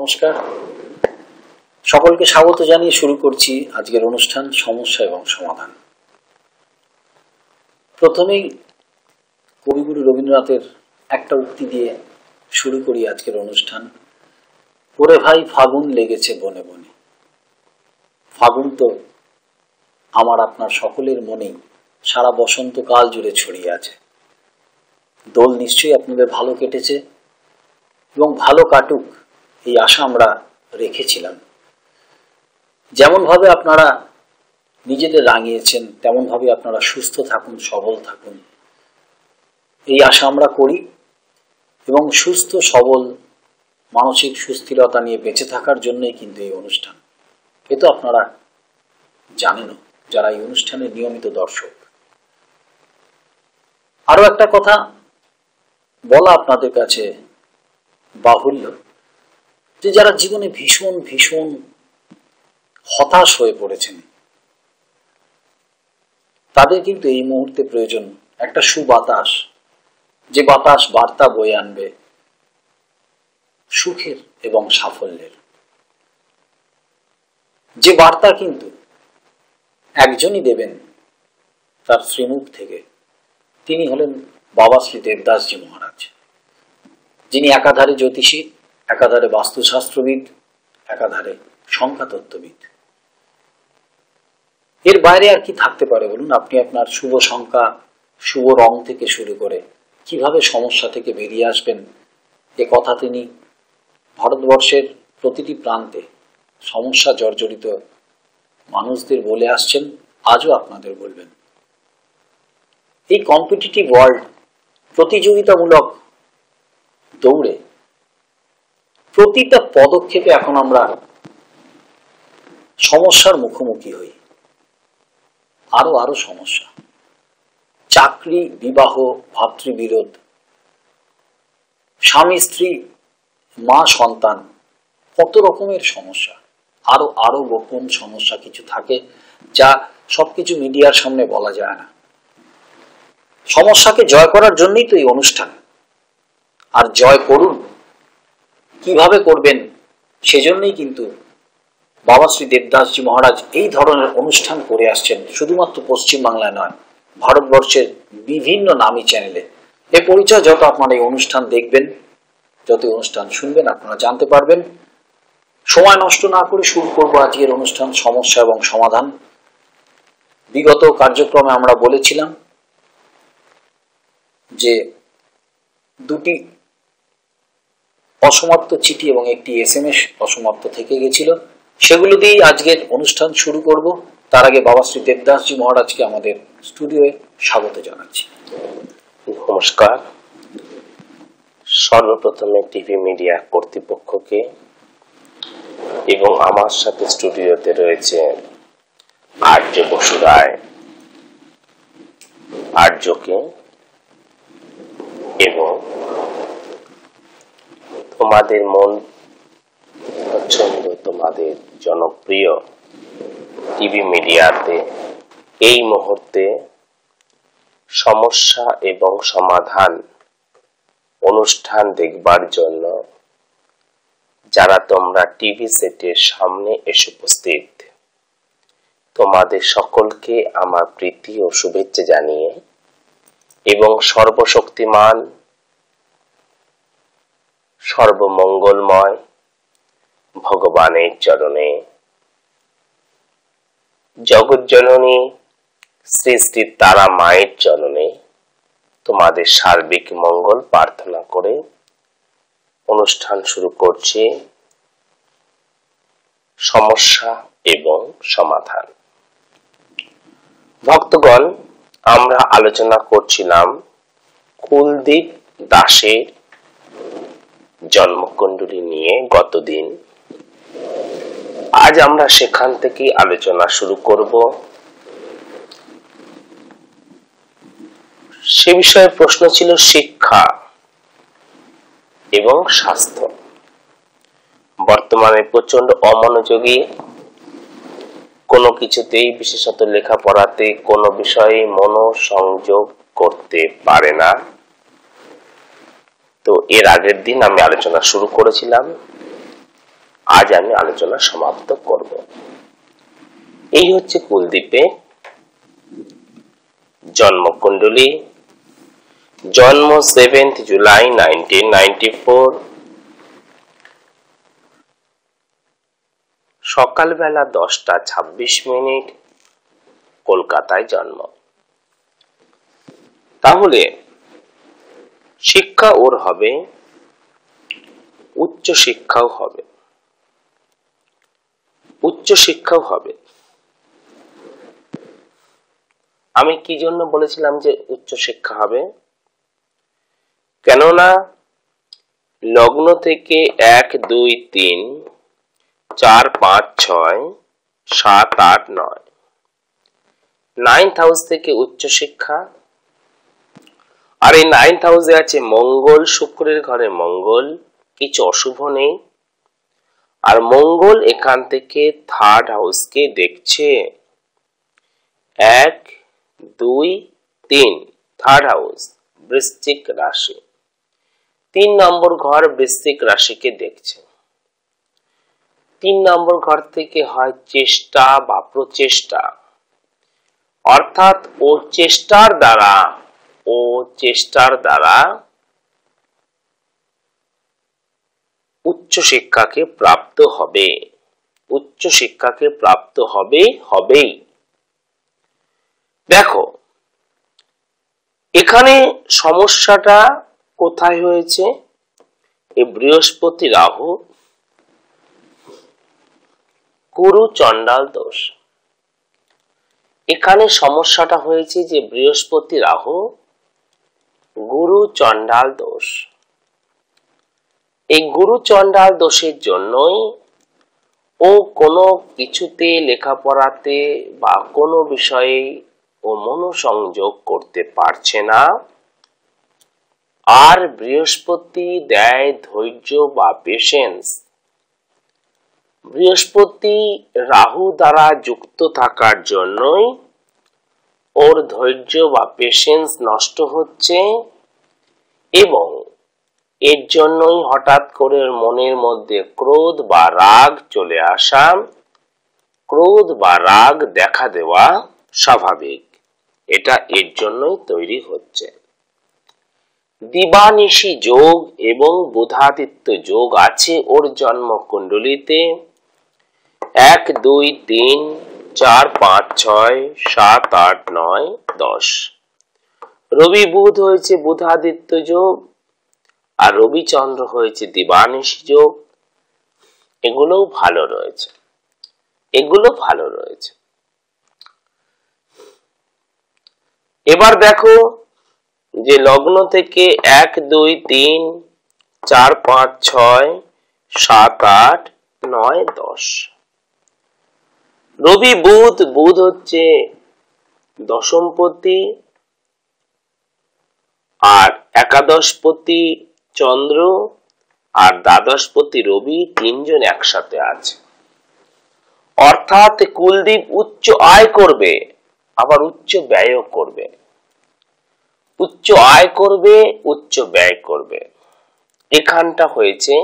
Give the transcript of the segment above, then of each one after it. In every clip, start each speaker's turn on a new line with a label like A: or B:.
A: নমস্কার সকলকে স্বাগত জানিয়ে শুরু করছি আজকের অনুষ্ঠান সমস্যা এবং সমাধান প্রথমেই কবিগুরু রবীন্দ্রনাথের একটা উক্তি দিয়ে শুরু করি আজকের অনুষ্ঠান ওরে ভাই ফাগুন লেগেছে বনে বনে ফাগুন তো আমার আপনার সকলের মনেই সারা বসন্তকাল জুড়ে ছড়িয়ে আছে দোল নিশ্চয়ই আপনাদের ভালো কেটেছে এবং ভালো কাটুক এই আশা আমরা রেখেছিলাম যেমনভাবে আপনারা নিজেদের রাঙিয়েছেন তেমনভাবে আপনারা সুস্থ থাকুন সবল থাকুন এই আশা আমরা করি এবং সুস্থ সবল মানসিক সুস্থিরতা নিয়ে বেঁচে থাকার জন্যই কিন্তু এই অনুষ্ঠান এ তো আপনারা জানেন যারা এই অনুষ্ঠানের নিয়মিত দর্শক আরও একটা কথা বলা আপনাদের কাছে বাহুল্য যে যারা জীবনে ভীষণ ভীষণ হতাশ হয়ে পড়েছেন তাদের কিন্তু এই মুহূর্তে প্রয়োজন একটা সুবাতাস যে বাতাস বার্তা বয়ে আনবে সুখের এবং সাফল্যের যে বার্তা কিন্তু একজনই দেবেন তার শ্রীমুখ থেকে তিনি হলেন বাবা শ্রী দেবদাসজি মহারাজ যিনি একাধারে জ্যোতিষী একাধারে বাস্তুশাস্ত্রবিদ একাধারে সংখ্যাতত্ত্ববিদ এর বাইরে আর কি থাকতে পারে বলুন আপনি আপনার শুভ সংখ্যা শুভ রং থেকে শুরু করে কিভাবে সমস্যা থেকে বেরিয়ে আসবেন এ কথা তিনি ভারতবর্ষের প্রতিটি প্রান্তে সমস্যা জর্জরিত মানুষদের বলে আসছেন আজও আপনাদের বলবেন এই কম্পিটিটিভ ওয়ার্ল্ড প্রতিযোগিতামূলক দৌড়ে প্রতিটা পদক্ষেপে এখন আমরা সমস্যার মুখোমুখি হই আরো আরো সমস্যা চাকরি বিবাহ ভাতৃবিরোধ স্বামী স্ত্রী মা সন্তান কত রকমের সমস্যা আরো আরো গোপন সমস্যা কিছু থাকে যা সবকিছু মিডিয়ার সামনে বলা যায় না সমস্যাকে জয় করার জন্যই তো এই অনুষ্ঠান আর জয় করুন কিভাবে করবেন সেজন্যই কিন্তু বাবা শ্রী দেবদাসজি মহারাজ এই ধরনের অনুষ্ঠান করে আসছেন শুধুমাত্র পশ্চিমবাংলায় নয় ভারতবর্ষের বিভিন্ন নামী চ্যানেলে এ পরিচয় যত আপনারা এই অনুষ্ঠান দেখবেন যত অনুষ্ঠান শুনবেন আপনারা জানতে পারবেন সময় নষ্ট না করে শুরু করবো আজকের অনুষ্ঠান সমস্যা এবং সমাধান বিগত কার্যক্রমে আমরা বলেছিলাম যে দুটি অসমাপ্ত চিঠি এবং একটি এস এম এস অসমাপ্ত থেকে গেছিল সেগুলো দিয়েই আজকের অনুষ্ঠান শুরু করব তার আগে বাবা শ্রী দেবদাসজি মহারাজকে আমাদের স্টুডিওয়ে স্বাগত জানাচ্ছি
B: নমস্কার সর্বপ্রথমে টিভি মিডিয়া কর্তৃপক্ষকে এবং আমার সাথে স্টুডিওতে রয়েছে আর্য বসু রায় আর্যকে এবং তোমাদের মন পছন্দ তোমাদের জনপ্রিয় টিভি মিডিয়াতে এই মুহূর্তে সমস্যা এবং সমাধান অনুষ্ঠান দেখবার জন্য যারা তোমরা টিভি সেটের সামনে এসে উপস্থিত তোমাদের সকলকে আমার প্রীতি ও শুভেচ্ছা জানিয়ে এবং সর্বশক্তিমান সর্বমঙ্গলময় ভগবানের চরণে জগৎজননী শ্রী তারা মায়ের চরণে তোমাদের সার্বিক মঙ্গল প্রার্থনা করে অনুষ্ঠান শুরু করছে সমস্যা এবং সমাধান ভক্তগণ আমরা আলোচনা করছিলাম কুলদীপ দাসের জন্মকুণ্ডলী নিয়ে গতদিন আজ আমরা সেখান থেকে আলোচনা শুরু করব সে বিষয়ে প্রশ্ন ছিল শিক্ষা এবং স্বাস্থ্য বর্তমানে প্রচন্ড অমনোযোগী কোনো কিছুতেই বিশেষত লেখাপড়াতে কোনো বিষয়ে মনোসংযোগ করতে পারে না তো এর আগের দিন আমি আলোচনা শুরু করেছিলাম আজ আমি আলোচনা সমাপ্ত করব এই হচ্ছে কুলদ্বীপে জন্মকুণ্ডলী জন্ম seventh July nineteen ninety four সকালবেলা দশটা ছাব্বিশ মিনিট কলকাতায় জন্ম তাহলে শিক্ষা ওর হবে উচ্চ শিক্ষাও হবে উচ্চ শিক্ষাও হবে আমি কি জন্য বলেছিলাম যে উচ্চ শিক্ষা হবে কেননা লগ্ন থেকে এক দুই তিন চার পাঁচ ছয় সাত আট নয় নাইন্থ হাউস থেকে উচ্চ শিক্ষা আর এই নাইন্থ হাউসে আছে মঙ্গল শুক্রের ঘরে মঙ্গল কিছু অশুভ নেই আর মঙ্গল এখান থেকে থার্ড হাউসকে দেখছে এক দুই তিন থার্ড হাউস বৃশ্চিক রাশি তিন নম্বর ঘর বৃশ্চিক রাশিকে দেখছে তিন নম্বর ঘর থেকে হয় চেষ্টা বা প্রচেষ্টা অর্থাৎ ও চেষ্টার দ্বারা ও চেষ্টার দ্বারা উচ্চশিক্ষাকে প্রাপ্ত হবে উচ্চশিক্ষাকে প্রাপ্ত হবে হবেই দেখো এখানে সমস্যাটা কোথায় হয়েছে এ বৃহস্পতি রাহু কুরু চন্ডাল দোষ এখানে সমস্যাটা হয়েছে যে বৃহস্পতি রাহু গুরু চণ্ডাল দোষ এই গুরু চণ্ডাল দোষের জন্যই ও কোনো কিছুতে লেখাপড়াতে বা কোনো বিষয়ে ও মনোসংযোগ করতে পারছে না আর বৃহস্পতি দেয় ধৈর্য বা পেশেন্স বৃহস্পতি রাহু দ্বারা যুক্ত থাকার জন্যই ওর ধৈর্য বা পেশেন্স নষ্ট হচ্ছে এবং এর জন্যই হঠাৎ করে মনের মধ্যে ক্রোধ বা রাগ চলে আসা ক্রোধ বা রাগ দেখা দেওয়া স্বাভাবিক এটা এর জন্যই তৈরি হচ্ছে দিবানিশি যোগ এবং বোধাদিত্য যোগ আছে ওর জন্মকুণ্ডলিতে এক দুই তিন চার পাঁচ ছয় সাত আট নয় দশ রবি বুধ হয়েছে বুধাদিত্য যোগ আর রবিচন্দ্র হয়েছে দিবানিশি যোগ এগুলোও ভালো রয়েছে এগুলো ভালো রয়েছে এবার দেখো যে লগ্ন থেকে এক দুই তিন চার পাঁচ ছয় সাত আট নয় দশ রবি বুধ বুধ হচ্ছে দশমপতি আর একাদশপতি চন্দ্র আর দ্বাদশপতি রবি তিনজন একসাথে আছে অর্থাৎ কুলদীপ উচ্চ আয় করবে আবার উচ্চ ব্যয় করবে উচ্চ আয় করবে উচ্চ ব্যয় করবে এখানটা হয়েছে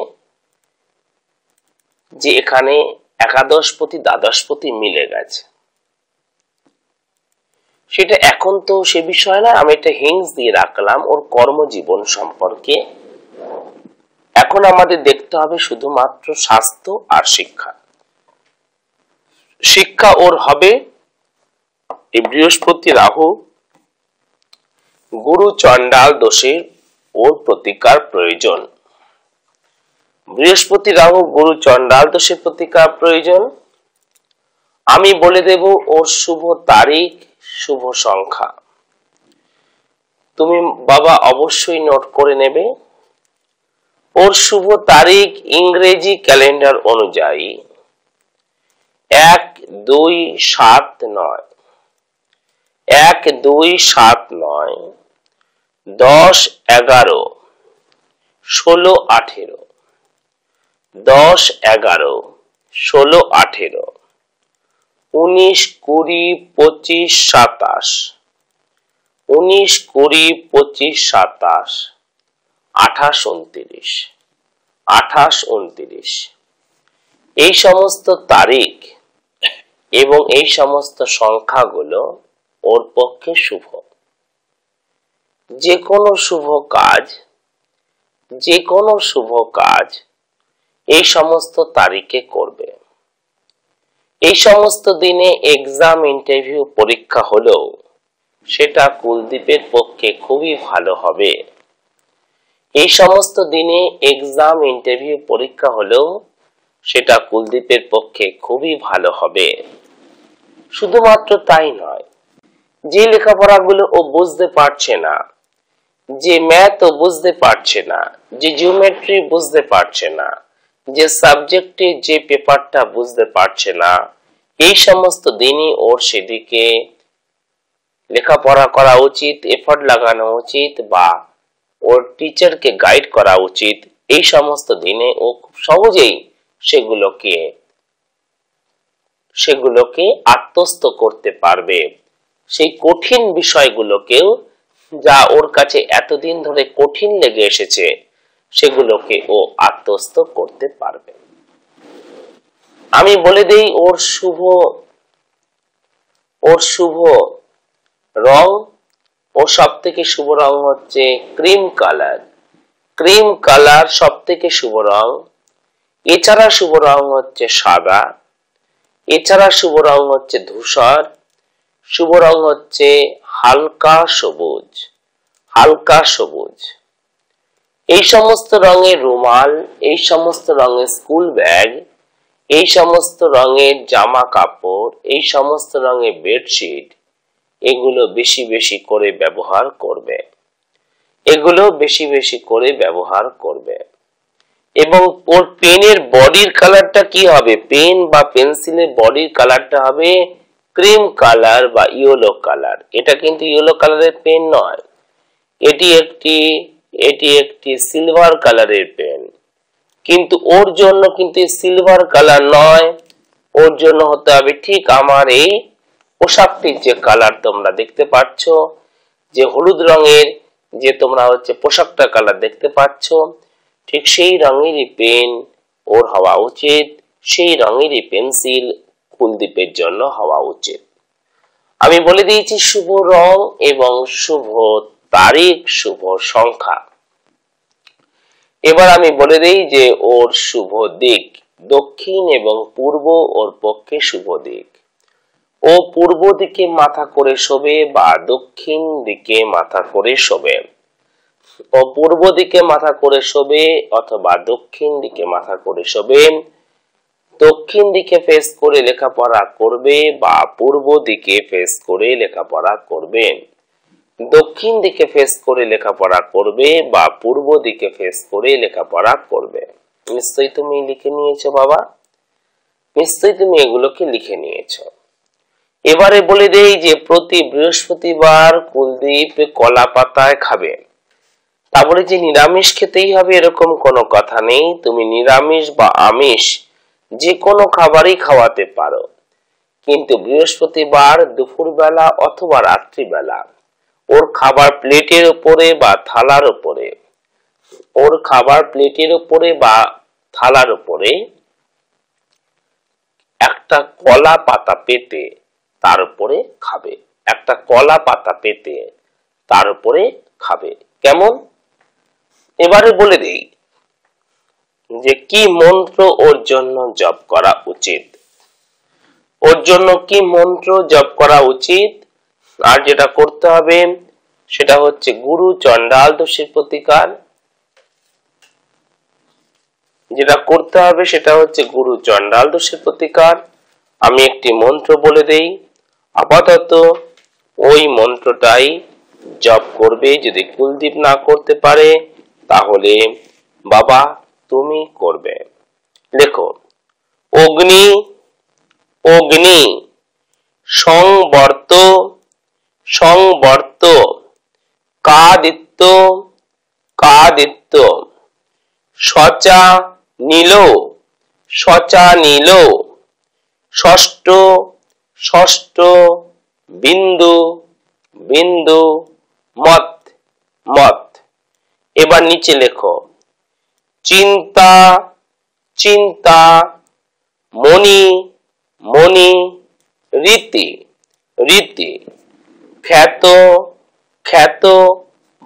B: যে এখানে একাদশপতি দ্বাদশপতি মিলে গেছে সেটা এখন তো সে বিষয় না আমি একটা হিংস দিয়ে রাখলাম ওর কর্মজীবন সম্পর্কে এখন আমাদের দেখতে হবে শুধুমাত্র স্বাস্থ্য আর শিক্ষা শিক্ষা ওর হবে এই বৃহস্পতি রাহু গুরু চণ্ডাল দোষের ওর প্রতিকার প্রয়োজন বৃহস্পতি রাহু গুরু চন্ডাল দোষের প্রতিকার প্রয়োজন আমি বলে দেব ওর শুভ তারিখ শুভ সংখ্যা তুমি বাবা অবশ্যই নোট করে নেবে ওর শুভ তারিখ ইংরেজি ক্যালেন্ডার অনুযায়ী এক দুই সাত নয় এক দুই সাত নয় দশ এগারো ষোলো আঠেরো দশ এগারো ষোলো আঠেরো উনিশ কুড়ি পঁচিশ সাতাশ উনিশ কুড়ি পঁচিশ সাতাশ আঠাশ উনত্রিশ আঠাশ উনত্রিশ এই সমস্ত তারিখ এবং এই সমস্ত সংখ্যাগুলো ওর পক্ষে শুভ যে কোনো শুভ কাজ যে কোনো শুভ কাজ এই সমস্ত তারিখে করবে এই সমস্ত দিনে এক্সাম ইন্টারভিউ পরীক্ষা হলেও সেটা কুলদীপের পক্ষে খুবই ভালো হবে এই সমস্ত দিনে এক্সাম ইন্টারভিউ পরীক্ষা হলেও সেটা কুলদীপের পক্ষে খুবই ভালো হবে শুধুমাত্র তাই নয় যে লেখাপড়াগুলো ও বুঝতে পারছে না যে ম্যাথ ও বুঝতে পারছে না যে জিওমেট্রি বুঝতে পারছে না যে সাবজেক্টে যে পেপারটা বুঝতে পারছে না এই সমস্ত দিনই ওর সেদিকে লেখাপড়া করা উচিত এফর্ট লাগানো উচিত বা ওর টিচারকে গাইড করা উচিত এই সমস্ত দিনে ও খুব সহজেই সেগুলোকে সেগুলোকে আত্মস্থ করতে পারবে সেই কঠিন বিষয়গুলোকেও যা ওর কাছে এতদিন ধরে কঠিন লেগে এসেছে সেগুলোকে ও আত্মস্ত করতে পারবে
A: আমি বলে দেই
B: ওর শুভ ওর শুভ রং ও সব থেকে শুভ রং হচ্ছে ক্রিম কালার ক্রিম কালার সব থেকে শুভ রং এছাড়া শুভ রং হচ্ছে সাদা এছাড়া শুভ রং হচ্ছে ধূসর শুভ রং হচ্ছে হালকা সবুজ হালকা সবুজ এই সমস্ত রঙের রুমাল এই সমস্ত রঙের স্কুল ব্যাগ এই সমস্ত রঙের জামা কাপড় এই সমস্ত রঙের বেডশিট এগুলো বেশি বেশি করে ব্যবহার করবে এগুলো বেশি বেশি করে ব্যবহার করবে এবং ওর পেনের বডির কালারটা কি হবে পেন বা পেন্সিলের বডির কালারটা হবে ক্রিম কালার বা ইয়েলো কালার এটা কিন্তু ইয়েলো কালারের পেন নয় এটি একটি এটি একটি সিলভার কালারের পেন কিন্তু ওর জন্য কিন্তু সিলভার কালার নয় ওর জন্য হতে হবে ঠিক আমার এই পোশাকটির যে কালার তোমরা দেখতে পাচ্ছ যে হলুদ রঙের যে তোমরা হচ্ছে পোশাকটা কালার দেখতে পাচ্ছ ঠিক সেই রঙেরই পেন ওর হওয়া উচিত সেই রঙেরই পেন্সিল কুলদীপের জন্য হওয়া উচিত আমি বলে দিয়েছি শুভ রং এবং শুভ তারই শুভ সংখ্যা এবার আমি বলে দিই যে ওর শুভ দিক দক্ষিণ এবং পূর্ব ওর পক্ষে শুভ দিক ও পূর্ব দিকে মাথা করে শোবে বা দক্ষিণ দিকে মাথা করে শোবে ও পূর্ব দিকে মাথা করে শোবে অথবা দক্ষিণ দিকে মাথা করে শোবে দক্ষিণ দিকে ফেস করে লেখাপড়া করবে বা পূর্ব দিকে ফেস করে লেখাপড়া করবেন দক্ষিণ দিকে ফেস করে লেখাপড়া করবে বা পূর্ব দিকে ফেস করে লেখাপড়া করবে নিশ্চয়ই তুমি লিখে নিয়েছো বাবা নিশ্চয়ই তুমি এগুলোকে লিখে নিয়েছো এবারে বলে দেই যে প্রতি বৃহস্পতিবার কুলদীপ কলা পাতায় খাবে তারপরে যে নিরামিষ খেতেই হবে এরকম কোনো কথা নেই তুমি নিরামিষ বা আমিষ যে কোনো খাবারই খাওয়াতে পারো কিন্তু বৃহস্পতিবার দুপুরবেলা অথবা রাত্রিবেলা ওর খাবার প্লেটের উপরে বা থালার উপরে ওর খাবার প্লেটের উপরে বা থালার উপরে একটা কলা পাতা পেতে তার উপরে খাবে একটা কলা পাতা পেতে তার উপরে খাবে কেমন এবারে বলে দেই যে কি মন্ত্র ওর জন্য জপ করা উচিত ওর জন্য কি মন্ত্র জপ করা উচিত আর যেটা করতে হবে সেটা হচ্ছে গুরু চন্ডাল দোষের প্রতিকার যেটা করতে হবে সেটা হচ্ছে গুরু চন্ডাল দোষের প্রতিকার আমি একটি মন্ত্র বলে দেই আপাতত ওই মন্ত্রটাই জপ করবে যদি কুলদীপ না করতে পারে তাহলে বাবা তুমি করবে লেখো অগ্নি অগ্নি সংবর্ত সংবর্ত কাদিত্য কাদিত্য সচা নীল সচা নীল ষষ্ঠ ষষ্ঠ বিন্দু বিন্দু মত মত এবার নিচে লেখো চিন্তা চিন্তা মণি মণি রীতি রীতি খ্যাত খ্যাত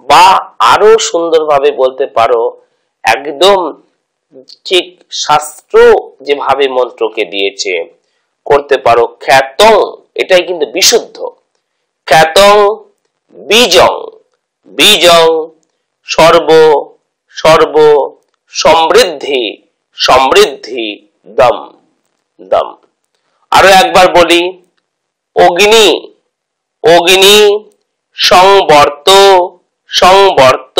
B: বা আরো সুন্দরভাবে বলতে পারো একদম ঠিক শাস্ত্র যেভাবে মন্ত্রকে দিয়েছে করতে পারো খ্যাত এটাই কিন্তু বিশুদ্ধ খ্যাত বিজং বিজং সর্ব সর্ব সমৃদ্ধি সমৃদ্ধি দম দম আরো একবার বলি অগ্নি অগ্নি সংবর্ত সংবর্ত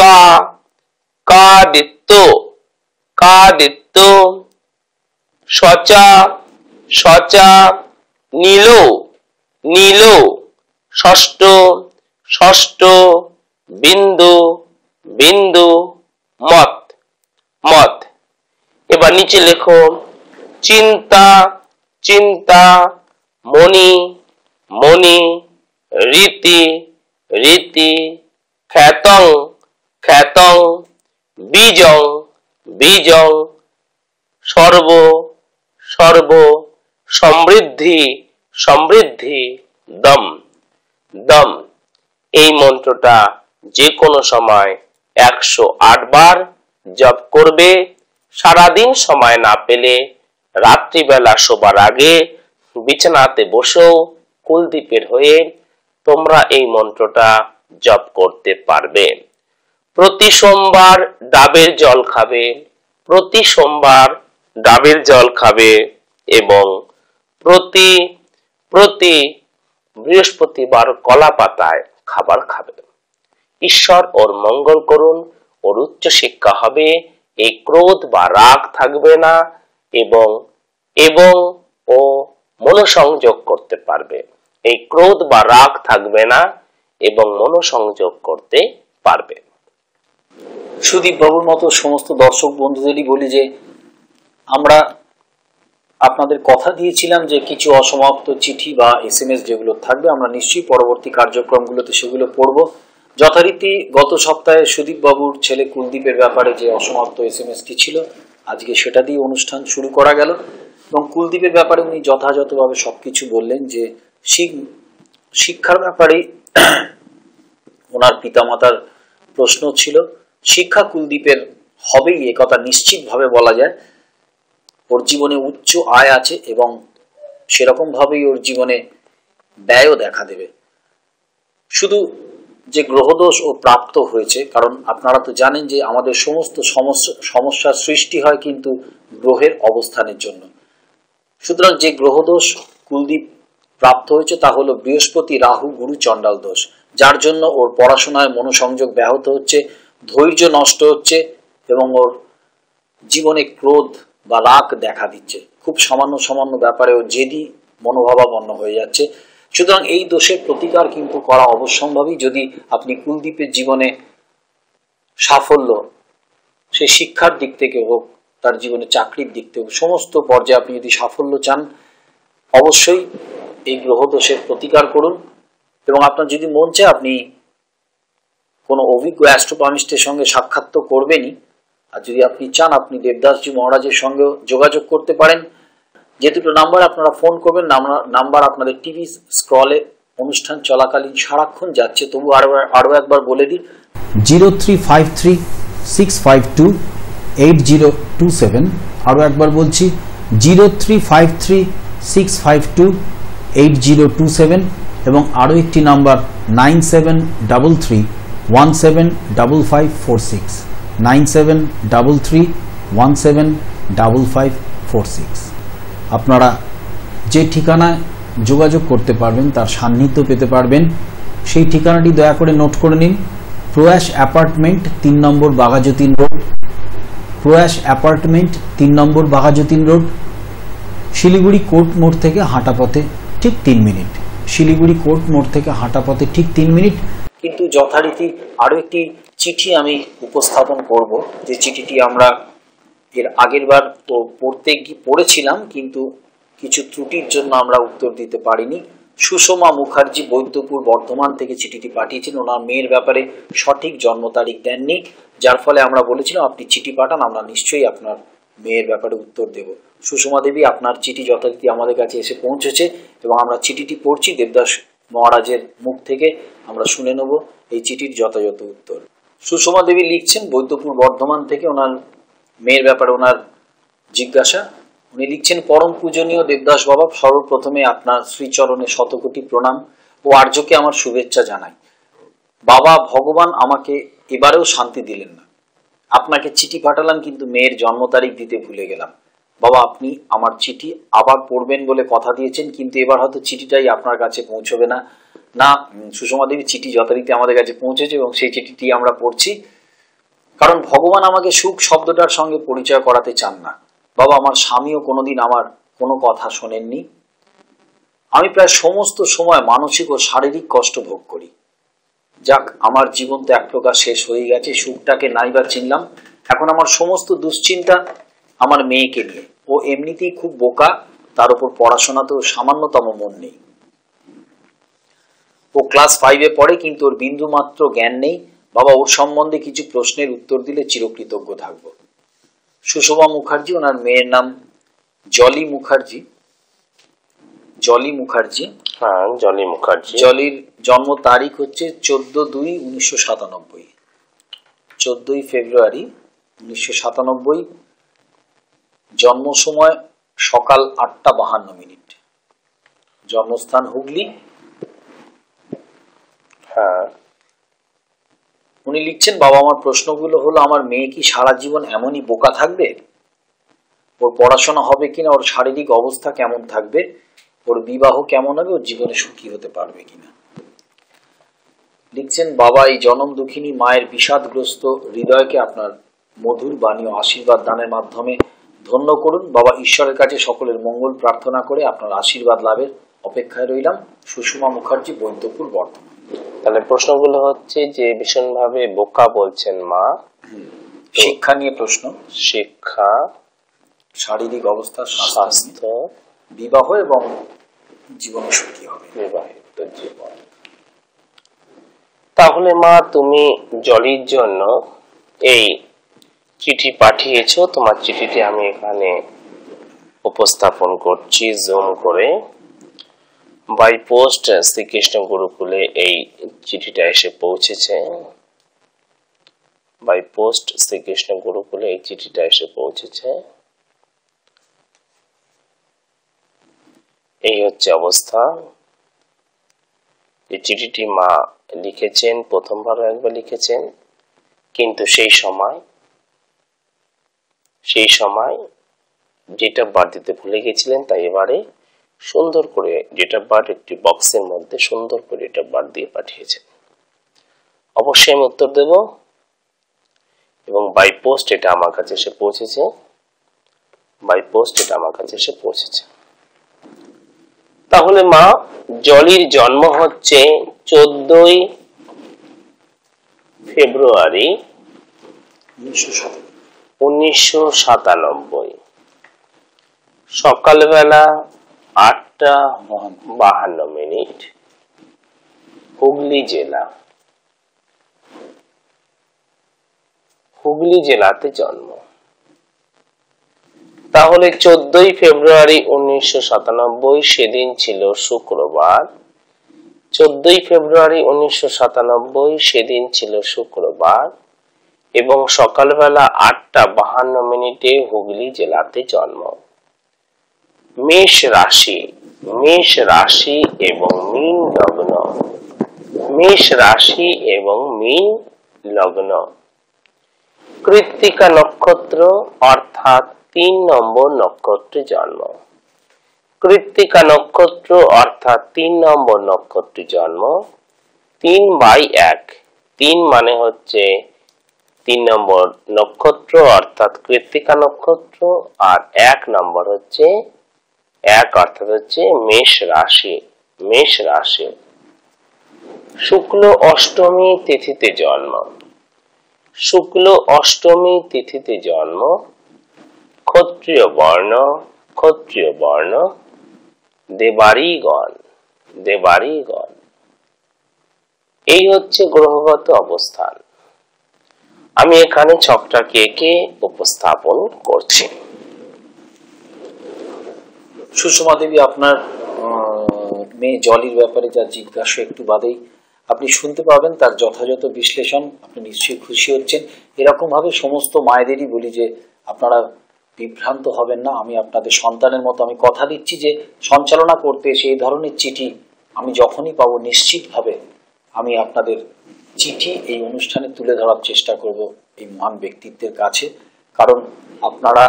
B: কা কাদিত্য কাদিত্য সচা সচা নীল নীল ষষ্ঠ ষষ্ঠ বিন্দু বিন্দু মত মত এবার নিচে লেখো চিন্তা চিন্তা মণি মণি রীতি রীতি খ্যাতং খ্যাতং বীজং বীজং সর্ব সর্ব সমৃদ্ধি সমৃদ্ধি দম দম এই মন্ত্রটা যে কোনো সময় একশো বার জপ করবে সারাদিন সময় না পেলে রাত্রিবেলা শোবার আগে বিছানাতে বসেও কুলদ্বীপের হয়ে তোমরা এই মন্ত্রটা জপ করতে পারবে প্রতি সোমবার ডাবের জল খাবে প্রতি সোমবার ডাবের জল খাবে এবং প্রতি প্রতি বৃহস্পতিবার কলা পাতায় খাবার খাবে ঈশ্বর ওর মঙ্গল করুন ওর উচ্চ শিক্ষা হবে এই ক্রোধ বা রাগ থাকবে না এবং এবং ও মনোসংযোগ করতে পারবে এই ক্রোধ বা রাগ থাকবে না এবং মনোসংযোগ করতে পারবে
A: সুদীপ বাবুর মতো সমস্ত দর্শক বন্ধুদেরই বলি যে আমরা আপনাদের কথা দিয়েছিলাম যে কিছু অসমাপ্ত চিঠি বা এস এম এস যেগুলো থাকবে আমরা নিশ্চয়ই পরবর্তী কার্যক্রমগুলোতে সেগুলো পড়ব যথারীতি গত সপ্তাহে সুদীপ বাবুর ছেলে কুলদীপের ব্যাপারে যে অসমাপ্ত এস এম এসটি ছিল আজকে সেটা দিয়ে অনুষ্ঠান শুরু করা গেল এবং কুলদীপের ব্যাপারে উনি যথাযথভাবে সবকিছু বললেন যে শিক্ষার ব্যাপারে ওনার পিতামাতার প্রশ্ন ছিল শিক্ষা কুলদীপের হবেই একথা নিশ্চিতভাবে বলা যায় ওর জীবনে উচ্চ আয় আছে এবং সেরকমভাবেই ওর জীবনে ব্যয়ও দেখা দেবে শুধু যে গ্রহদোষ ও প্রাপ্ত হয়েছে কারণ আপনারা তো জানেন যে আমাদের সমস্ত সমস্যা সমস্যার সৃষ্টি হয় কিন্তু গ্রহের অবস্থানের জন্য সুতরাং যে গ্রহদোষ কুলদীপ প্রাপ্ত হয়েছে তা হলো বৃহস্পতি রাহু গুরু চণ্ডাল দোষ যার জন্য ওর পড়াশোনায় মনোসংযোগ ব্যাহত হচ্ছে ধৈর্য নষ্ট হচ্ছে এবং ওর জীবনে ক্রোধ বা রাগ দেখা দিচ্ছে খুব সামান্য সামান্য ব্যাপারে ও জেদি মনোভাবাপন্ন হয়ে যাচ্ছে সুতরাং এই দোষের প্রতিকার কিন্তু করা অবশ্যম্ভাবী যদি আপনি কুলদীপের জীবনে সাফল্য সে শিক্ষার দিক থেকে হোক তার জীবনে চাকরির দিক থেকে সমস্ত পর্যায়ে আপনি যদি সাফল্য চান অবশ্যই এই গ্রহদোষের প্রতিকার করুন এবং আপনার যদি মন চায় আপনি কোনো অভিজ্ঞ অ্যাস্ট্রোপামিস্টের সঙ্গে সাক্ষাৎ তো করবেনই আর যদি আপনি চান আপনি দেবদাসজি মহারাজের সঙ্গেও যোগাযোগ করতে পারেন যে দুটো নাম্বার আপনারা ফোন করবেন নাম্বার আপনাদের টিভি স্ক্রলে অনুষ্ঠান চলাকালীন সারাক্ষণ যাচ্ছে তবু আরও আরও একবার বলে দিন zero three five three six five two eight zero two seven আরও একবার বলছি zero three five three six five two eight zero two seven এবং আরও একটি number nine seven double three one seven double five four six nine seven double three one seven double five four six আপনারা যে ঠিকানায় যোগাযোগ করতে পারবেন তার সান্নিধ্য পেতে পারবেন সেই ঠিকানাটি দয়া করে নোট করে নিন প্রয়াস অ্যাপার্টমেন্ট তিন নম্বর বাঘাযতীন রোড প্রয়াস অ্যাপার্টমেন্ট তিন নম্বর বাঘাযতীন রোড শিলিগুড়ি কোর্ট মোড় থেকে হাঁটাপথে ঠিক তিন মিনিট শিলিগুড়ি কোর্ট মোড় থেকে হাঁটা পথে ঠিক তিন মিনিট কিন্তু যথারীতি আরও একটি চিঠি আমি উপস্থাপন করব যে চিঠিটি আমরা এর আগের বার তো পড়তে গিয়ে পড়েছিলাম কিন্তু কিছু ত্রুটির জন্য আমরা উত্তর দিতে পারিনি সুষমা মুখার্জি বৈদ্যপুর বর্ধমান থেকে চিঠিটি পাঠিয়েছেন ওনার মেয়ের ব্যাপারে সঠিক জন্ম তারিখ দেননি যার ফলে আমরা বলেছিলাম আপনি চিঠি পাঠান আমরা নিশ্চয়ই আপনার মেয়ের ব্যাপারে উত্তর দেবো সুষমা দেবী আপনার চিঠি যথারীতি আমাদের কাছে এসে পৌঁছেছে এবং আমরা চিঠিটি পড়ছি দেবদাস মহারাজের মুখ থেকে আমরা শুনে নেব এই চিঠির যথাযথ উত্তর সুষমা দেবী লিখছেন বৈদ্যপুর বর্ধমান থেকে ওনার মেয়ের ব্যাপারে ওনার জিজ্ঞাসা উনি লিখছেন পরম পূজনীয় দেবদাস বাবা সর্বপ্রথমে আপনার শ্রীচরণে শতকোটি প্রণাম ও আর্যকে আমার শুভেচ্ছা জানাই বাবা ভগবান আমাকে এবারেও শান্তি দিলেন না আপনাকে চিঠি পাঠালাম কিন্তু মেয়ের জন্ম তারিখ দিতে ভুলে গেলাম বাবা আপনি আমার চিঠি আবার পড়বেন বলে কথা দিয়েছেন কিন্তু এবার হয়তো চিঠিটাই আপনার কাছে পৌঁছবে না না সুষমা দেবী চিঠি যথারীতি আমাদের কাছে পৌঁছেছে এবং সেই চিঠিটি আমরা পড়ছি কারণ ভগবান আমাকে সুখ শব্দটার সঙ্গে পরিচয় করাতে চান না বাবা আমার স্বামীও কোনোদিন আমার কোনো কথা শোনেননি আমি প্রায় সমস্ত সময় মানসিক ও শারীরিক কষ্ট ভোগ করি যাক আমার জীবন তো এক প্রকার শেষ হয়ে গেছে সুখটাকে নাইবার চিনলাম এখন আমার সমস্ত দুশ্চিন্তা আমার মেয়েকে নিয়ে ও এমনিতেই খুব বোকা তার উপর পড়াশোনাতেও সামান্যতম মন নেই ও ক্লাস ফাইভে পড়ে কিন্তু ওর বিন্দু মাত্র জ্ঞান নেই বাবা ওর সম্বন্ধে কিছু প্রশ্নের উত্তর দিলে চিরকৃতজ্ঞ থাকব সুশোভা মুখার্জি ওনার মেয়ের নাম জলি মুখার্জি জলি মুখার্জি হ্যাঁ জলি মুখার্জি জলির জন্ম তারিখ হচ্ছে চোদ্দ দুই উনিশশো সাতানব্বই চোদ্দই ফেব্রুয়ারি উনিশশো সাতানব্বই জন্ম সময় সকাল আটটা বাহান্ন মিনিট জন্মস্থান হুগলি হ্যাঁ উনি লিখছেন বাবা আমার প্রশ্নগুলো হলো আমার মেয়ে কি সারা জীবন এমনই বোকা থাকবে ওর পড়াশোনা হবে কিনা ওর শারীরিক অবস্থা কেমন থাকবে ওর বিবাহ কেমন হবে ওর জীবনে সুখী হতে পারবে কিনা লিখছেন বাবা এই জনম দুঃখিনী মায়ের বিষাদগ্রস্ত হৃদয়কে আপনার মধুর বাণী ও আশীর্বাদ দানের মাধ্যমে ধন্য করুন বাবা ঈশ্বরের কাছে সকলের মঙ্গল প্রার্থনা করে আপনার আশীর্বাদ লাভের অপেক্ষায় রইলাম সুষমা মুখার্জি বৈদ্যপুর বর্তমান তাহলে প্রশ্নগুলো হচ্ছে যে ভীষণভাবে বোকা বলছেন মা শিক্ষা নিয়ে প্রশ্ন শিক্ষা শারীরিক অবস্থা স্বাস্থ্য বিবাহ এবং জীবন সুখী হবে বিবাহিত জীবন তাহলে মা তুমি জলির
B: জন্য এই চিঠি পাঠিয়েছ তোমার চিঠিটি আমি এখানে উপস্থাপন করছি জুম করে বাই পোস্ট শ্রীকৃষ্ণ গুরুকুলে এই চিঠিটা এসে পৌঁছেছে বাই পোস্ট শ্রীকৃষ্ণ গুরুকুলে এই চিঠিটা এসে পৌঁছেছে এই হচ্ছে অবস্থা এই চিঠিটি মা লিখেছেন প্রথমবার একবার লিখেছেন কিন্তু সেই সময় সেই সময় ডেট অফ বার্থ দিতে ভুলে গেছিলেন তাই এবারে সুন্দর করে ডেট অফ বার্থ একটি বক্সের মধ্যে সুন্দর করে ডেট অফ বার্থ দিয়ে পাঠিয়েছেন অবশ্যই আমি উত্তর দেব এবং বাই পোস্ট এটা আমার কাছে এসে পৌঁছেছে বাই পোস্ট এটা আমার কাছে এসে পৌঁছেছে তাহলে মা জলির জন্ম হচ্ছে চোদ্দই ফেব্রুয়ারি উনিশশো উনিশশো সাতানব্বই সকালবেলা আটটা বাহান্ন মিনিট হুগলি জেলা হুগলি জেলাতে জন্ম তাহলে চোদ্দই ফেব্রুয়ারি উনিশশো সাতানব্বই সেদিন ছিল শুক্রবার চোদ্দই ফেব্রুয়ারি উনিশশো সাতানব্বই সেদিন ছিল শুক্রবার এবং সকালবেলা আটটা বাহান্ন মিনিটে হুগলি জেলাতে জন্ম মেষ রাশি মেষ রাশি এবং মীন লগ্ন মেষ রাশি এবং মীন লগ্ন কৃত্তিকা নক্ষত্র অর্থাৎ তিন নম্বর নক্ষত্রে জন্ম কৃত্তিকা নক্ষত্র অর্থাৎ তিন নম্বর নক্ষত্রে জন্ম তিন বাই এক তিন মানে হচ্ছে তিন নম্বর নক্ষত্র অর্থাৎ কৃত্তিকা নক্ষত্র আর এক নম্বর হচ্ছে এক অর্থাৎ হচ্ছে মেষ রাশি মেষ রাশি শুক্ল অষ্টমী তিথিতে জন্ম শুক্ল অষ্টমী তিথিতে জন্ম ক্ষত্রিয় বর্ণ ক্ষত্রিয় বর্ণ দেবারিগণ দেবারিগণ এই হচ্ছে গ্রহগত অবস্থান আমি এখানে ছকটাকে কে উপস্থাপন করছি
A: সুষমা দেবী আপনার মেয়ে জলির ব্যাপারে যা জিজ্ঞাসা একটু বাদেই আপনি শুনতে পাবেন তার যথাযথ বিশ্লেষণ আপনি নিশ্চয়ই খুশি হচ্ছেন এরকমভাবে সমস্ত মায়েদেরই বলি যে আপনারা বিভ্রান্ত হবেন না আমি আপনাদের সন্তানের মতো আমি কথা দিচ্ছি যে সঞ্চালনা করতে সেই ধরনের চিঠি আমি যখনই পাবো নিশ্চিতভাবে আমি আপনাদের চিঠি এই অনুষ্ঠানে তুলে ধরার চেষ্টা করব এই মহান ব্যক্তিত্বের কাছে কারণ আপনারা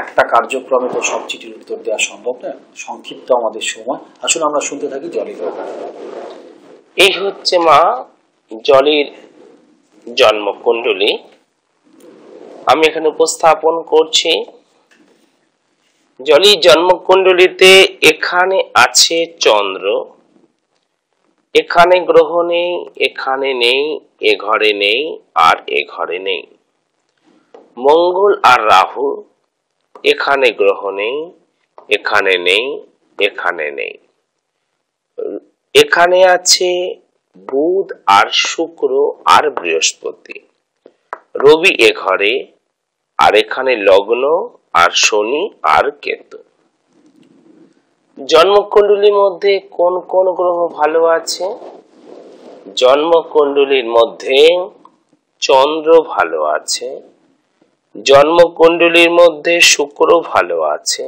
A: একটা কার্যক্রমে তো সব চিঠির উত্তর দেওয়া সম্ভব না সংক্ষিপ্ত আমাদের সময় আসলে আমরা শুনতে থাকি জলের
B: এই হচ্ছে মা জলের জন্মকুণ্ডলী আমি এখানে উপস্থাপন করছি জলি জন্মকুণ্ডলীতে এখানে আছে চন্দ্র এখানে গ্রহ নেই এখানে নেই এ ঘরে নেই আর এ ঘরে নেই মঙ্গল আর রাহু এখানে গ্রহ নেই এখানে নেই এখানে নেই এখানে আছে বুধ আর শুক্র আর বৃহস্পতি রবি এ ঘরে আর এখানে লগ্ন আর শনি আর কেতু জন্মকুণ্ডলীর মধ্যে কোন কোন গ্রহ ভালো আছে জন্মকুণ্ডলীর মধ্যে চন্দ্র ভালো আছে জন্মকুণ্ডলীর মধ্যে শুক্র ভালো আছে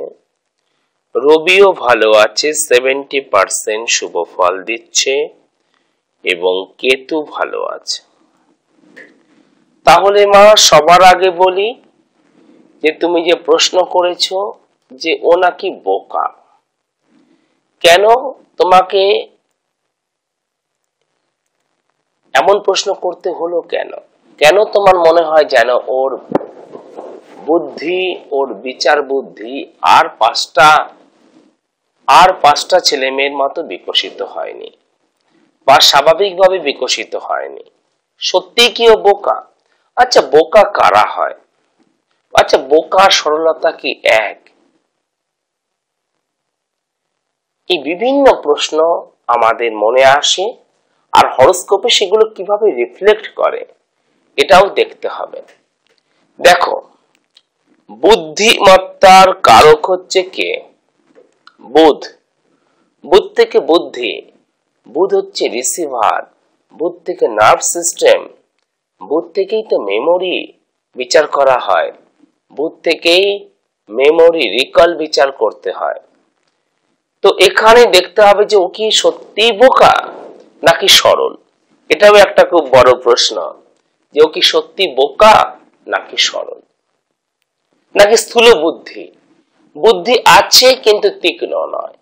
B: রবিও ভালো আছে সেভেন্টি পার্সেন্ট শুভ ফল দিচ্ছে এবং কেতু ভালো আছে তাহলে মা সবার আগে বলি যে তুমি যে প্রশ্ন করেছো যে ও নাকি বোকা কেন তোমাকে এমন প্রশ্ন করতে হলো কেন কেন তোমার মনে হয় যেন ওর বুদ্ধি ওর বিচার বুদ্ধি আর পাঁচটা আর পাঁচটা ছেলে মেয়ের মতো বিকশিত হয়নি বা স্বাভাবিকভাবে বিকশিত হয়নি সত্যি কি ও বোকা আচ্ছা বোকা কারা হয় আচ্ছা বোকা সরলতা কি এক এই বিভিন্ন প্রশ্ন আমাদের মনে আসে আর হরস্কোপে সেগুলো কিভাবে রিফ্লেক্ট করে এটাও দেখতে হবে দেখো বুদ্ধিমত্তার কারক হচ্ছে কে বুধ বুধ থেকে বুদ্ধি বুধ হচ্ছে রিসিভার বুধ থেকে নার্ভ সিস্টেম বুধ থেকেই তো মেমোরি বিচার করা হয় বুধ থেকেই মেমোরি রিকল বিচার করতে হয় তো এখানে দেখতে হবে যে ও কি সত্যি বোকা নাকি সরল এটাও একটা খুব বড় প্রশ্ন যে ও কি সত্যি বোকা নাকি সরল নাকি স্থূল বুদ্ধি বুদ্ধি আছে কিন্তু তীক্ষ্ণ নয়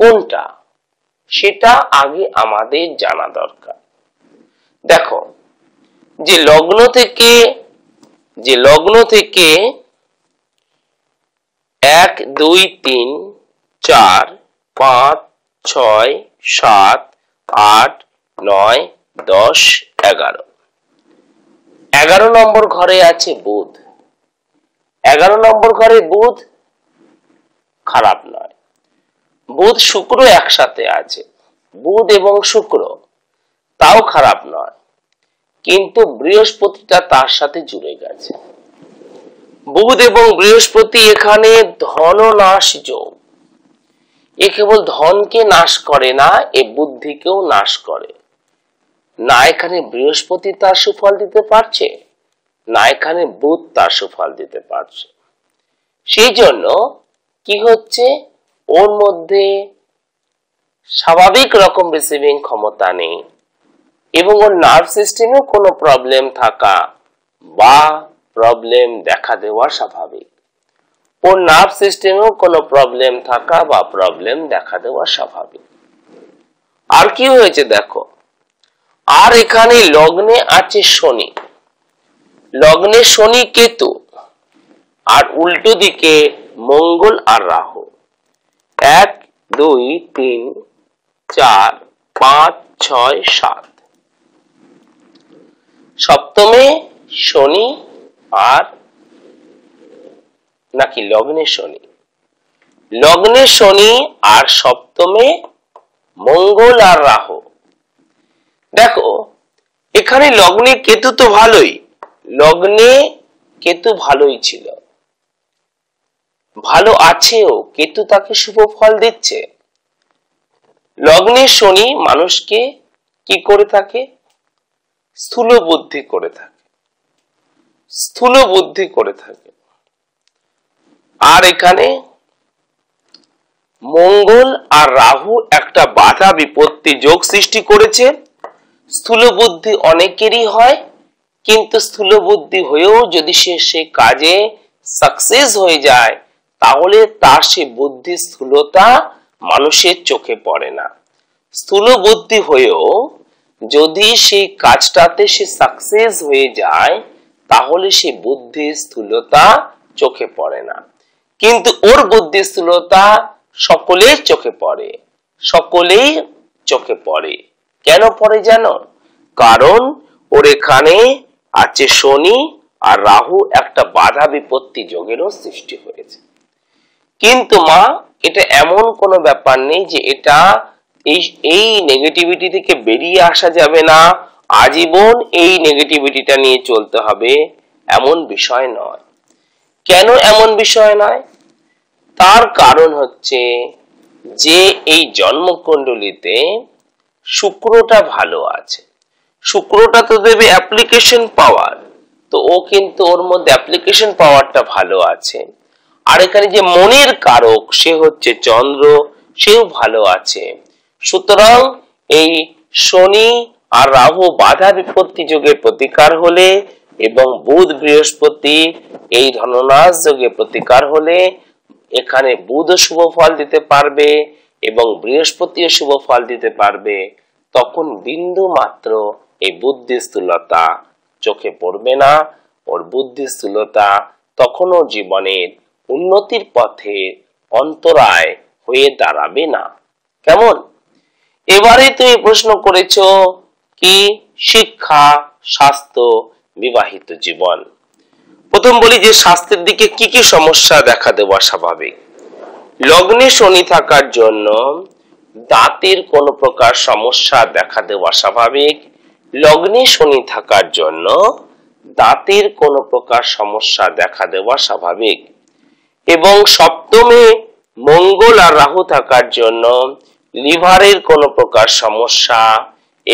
B: কোনটা সেটা আগে আমাদের জানা দরকার দেখো যে লগ্ন থেকে যে লগ্ন থেকে এক দুই তিন চার পাঁচ ছয় সাত আট নয় দশ এগারো এগারো নম্বর ঘরে আছে বুধ এগারো নম্বর ঘরে বুধ খারাপ নয় বুধ শুক্র একসাথে আছে বুধ এবং শুক্র তাও খারাপ নয় কিন্তু বৃহস্পতিটা তার সাথে জুড়ে গেছে বুধ এবং বৃহস্পতি এখানে ধননাশ যোগ এ কেবল ধনকে নাশ করে না এ বুদ্ধিকেও নাশ করে না এখানে বৃহস্পতি তার সুফল দিতে পারছে না এখানে বুধ তার সুফল দিতে পারছে সেই জন্য কি হচ্ছে ওর মধ্যে স্বাভাবিক রকম রিসিভিং ক্ষমতা নেই এবং ওর নার্ভ সিস্টেমেও কোনো প্রবলেম থাকা বা প্রবলেম দেখা দেওয়া স্বাভাবিক ওর নার্ভ সিস্টেমেও কোনো প্রবলেম থাকা বা প্রবলেম দেখা দেওয়া স্বাভাবিক আর কি হয়েছে দেখো আর এখানে লগ্নে আছে শনি লগ্নে শনি কেতু আর উল্টো দিকে মঙ্গল আর রাহু এক দুই তিন চার পাঁচ ছয় সাত সপ্তমে শনি আর নাকি লগ্নে শনি লগ্নে শনি আর সপ্তমে মঙ্গল আর রাহু দেখো এখানে লগ্নে কেতু তো ভালোই লগ্নে কেতু ভালোই ছিল ভালো আছেও কেতু তাকে শুভ ফল দিচ্ছে লগ্নে শনি মানুষকে কি করে থাকে স্থূল বুদ্ধি করে থাকে স্থূল বুদ্ধি করে থাকে আর এখানে মঙ্গল আর রাহু একটা বাধা বিপত্তি যোগ সৃষ্টি করেছে স্থূল বুদ্ধি অনেকেরই হয় কিন্তু স্থূল বুদ্ধি হয়েও যদি সে সে কাজে সাকসেস হয়ে যায় তাহলে তার সে বুদ্ধি স্থূলতা মানুষের চোখে পড়ে না স্থূল বুদ্ধি হয়েও যদি সেই কাজটাতে সে সাকসেস হয়ে যায় তাহলে সে বুদ্ধি স্থূলতা চোখে পড়ে না কিন্তু ওর বুদ্ধিস্থূলতা সকলের চোখে পড়ে সকলেই চোখে পড়ে কেন পড়ে জানো কারণ ওর এখানে আছে শনি আর রাহু একটা বাধা বিপত্তি যোগেরও সৃষ্টি হয়েছে কিন্তু মা এটা এমন কোনো ব্যাপার নেই যে এটা এই এই নেগেটিভিটি থেকে বেরিয়ে আসা যাবে না আজীবন এই নেগেটিভিটিটা নিয়ে চলতে হবে এমন বিষয় নয় কেন এমন বিষয় নয় তার কারণ হচ্ছে যে এই জন্মকুণ্ডলিতে শুক্রটা ভালো আছে শুক্রটা তো দেবে অ্যাপ্লিকেশন পাওয়ার তো ও কিন্তু ওর মধ্যে অ্যাপ্লিকেশন পাওয়ারটা ভালো আছে আর এখানে যে মনের কারক সে হচ্ছে চন্দ্র সেও ভালো আছে সুতরাং এই শনি আর রাহু বাধা বিপত্তি যোগের প্রতিকার হলে এবং বুধ বৃহস্পতি এই ধননাশ যোগে প্রতিকার হলে এখানে বুধ শুভ ফল দিতে পারবে এবং বৃহস্পতিও শুভ ফল দিতে পারবে তখন বিন্দু মাত্র এই বুদ্ধি স্থূলতা চোখে পড়বে না ওর বুদ্ধি স্থূলতা তখনও জীবনের উন্নতির পথে অন্তরায় হয়ে দাঁড়াবে না কেমন এবারে তুমি প্রশ্ন করেছ কি শিক্ষা স্বাস্থ্য বিবাহিত জীবন প্রথম বলি যে স্বাস্থ্যের দিকে কি কি সমস্যা দেখা দেওয়া স্বাভাবিক লগ্নে শনি থাকার জন্য দাঁতের কোনো প্রকার সমস্যা দেখা দেওয়া স্বাভাবিক লগ্নে শনি থাকার জন্য দাঁতের কোনো প্রকার সমস্যা দেখা দেওয়া স্বাভাবিক এবং সপ্তমে মঙ্গল আর রাহু থাকার জন্য লিভারের কোনো প্রকার সমস্যা